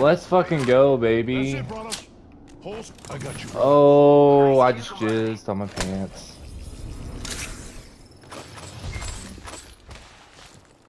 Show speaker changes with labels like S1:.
S1: Let's fucking go, baby.
S2: it, I got you.
S1: Oh, I just jizzed on my pants.